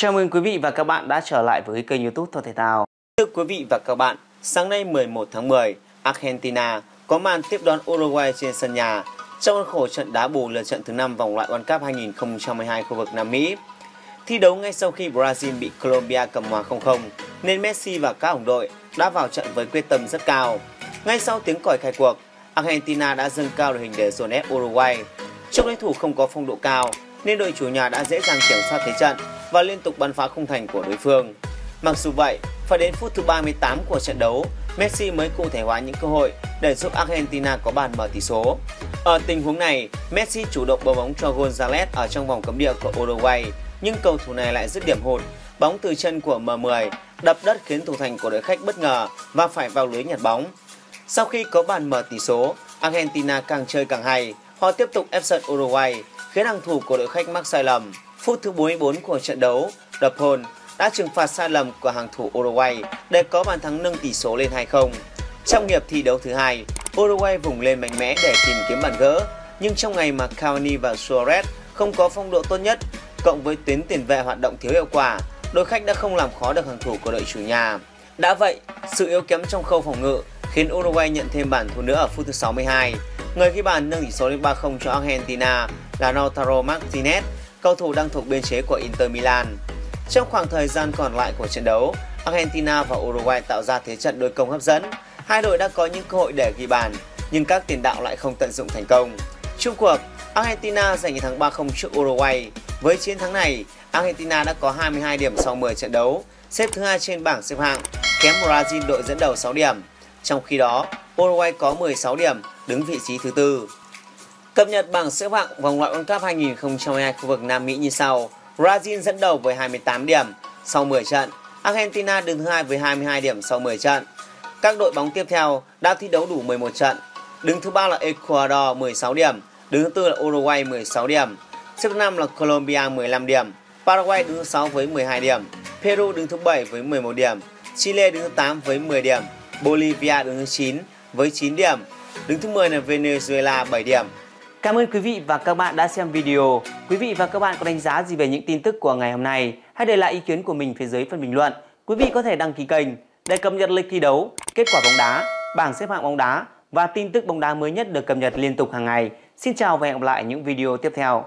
Chào mừng quý vị và các bạn đã trở lại với kênh youtube Thôi Thể Thao. Thưa quý vị và các bạn, sáng nay 11 tháng 10, Argentina có màn tiếp đón Uruguay trên sân nhà trong khuôn khổ trận đá bù lượt trận thứ 5 vòng loại World Cup 2022 khu vực Nam Mỹ. Thi đấu ngay sau khi Brazil bị Colombia cầm hòa 0-0, nên Messi và các đồng đội đã vào trận với quyết tâm rất cao. Ngay sau tiếng còi khai cuộc, Argentina đã dâng cao đội hình để dồn ép Uruguay. Trong đối thủ không có phong độ cao, nên đội chủ nhà đã dễ dàng kiểm soát thế trận và liên tục bắn phá khung thành của đối phương. Mặc dù vậy, phải đến phút thứ 38 của trận đấu, Messi mới cụ thể hóa những cơ hội để giúp Argentina có bàn mở tỷ số. Ở tình huống này, Messi chủ động bấm bóng cho Gonzalez ở trong vòng cấm địa của Uruguay, nhưng cầu thủ này lại dứt điểm hụt. Bóng từ chân của M10 đập đất khiến thủ thành của đội khách bất ngờ và phải vào lưới nhặt bóng. Sau khi có bàn mở tỷ số, Argentina càng chơi càng hay. Họ tiếp tục ép sân Uruguay, khiến hàng thủ của đội khách mắc sai lầm. Phút thứ 44 của trận đấu, De đã trừng phạt sai lầm của hàng thủ Uruguay để có bàn thắng nâng tỷ số lên 2-0. Trong hiệp thi đấu thứ hai, Uruguay vùng lên mạnh mẽ để tìm kiếm bàn gỡ, nhưng trong ngày mà Cavani và Suarez không có phong độ tốt nhất, cộng với tuyến tiền vệ hoạt động thiếu hiệu quả, đội khách đã không làm khó được hàng thủ của đội chủ nhà. Đã vậy, sự yếu kém trong khâu phòng ngự khiến Uruguay nhận thêm bàn thua nữa ở phút thứ 62. Người ghi bàn nâng tỷ số lên 3-0 cho Argentina là Lautaro Martinez, cầu thủ đang thuộc biên chế của Inter Milan. Trong khoảng thời gian còn lại của trận đấu, Argentina và Uruguay tạo ra thế trận đôi công hấp dẫn. Hai đội đã có những cơ hội để ghi bàn, nhưng các tiền đạo lại không tận dụng thành công. Chung cuộc, Argentina giành thắng 3-0 trước Uruguay. Với chiến thắng này, Argentina đã có 22 điểm sau 10 trận đấu, xếp thứ hai trên bảng xếp hạng, kém Brazil đội dẫn đầu 6 điểm. Trong khi đó, Uruguay có 16 điểm, đứng vị trí thứ tư. Cập nhật bảng xếp hạng vòng loại World Cup 2022 khu vực Nam Mỹ như sau. Brazil dẫn đầu với 28 điểm sau 10 trận. Argentina đứng thứ hai với 22 điểm sau 10 trận. Các đội bóng tiếp theo đã thi đấu đủ 11 trận. Đứng thứ ba là Ecuador 16 điểm, đứng thứ tư là Uruguay 16 điểm, xếp thứ năm là Colombia 15 điểm, Paraguay đứng thứ 6 với 12 điểm, Peru đứng thứ 7 với 11 điểm, Chile đứng thứ 8 với 10 điểm, Bolivia đứng thứ 9 với 9 điểm, đứng thứ 10 là Venezuela 7 điểm. Cảm ơn quý vị và các bạn đã xem video. Quý vị và các bạn có đánh giá gì về những tin tức của ngày hôm nay? Hãy để lại ý kiến của mình phía dưới phần bình luận. Quý vị có thể đăng ký kênh để cập nhật lịch thi đấu, kết quả bóng đá, bảng xếp hạng bóng đá và tin tức bóng đá mới nhất được cập nhật liên tục hàng ngày. Xin chào và hẹn gặp lại những video tiếp theo.